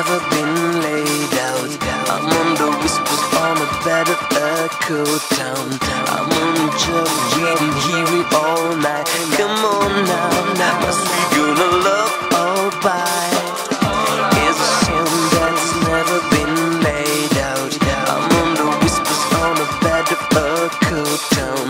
never been laid out. I'm on the whispers on a bed of a cold Town. I'm on the job, reading, hearing all night. Come on now, now. Must gonna love all by. It's a shame that's never been laid out. I'm on the whispers on a bed of a cold Town.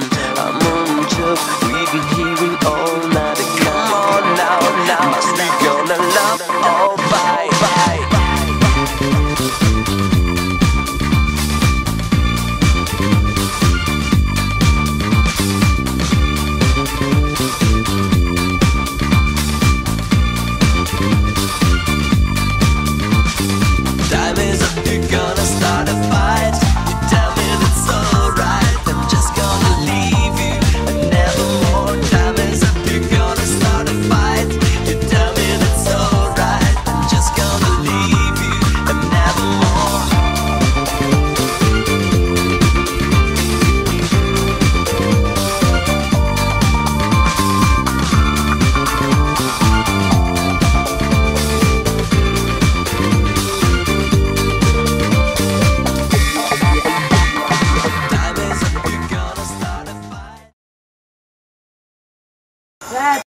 That's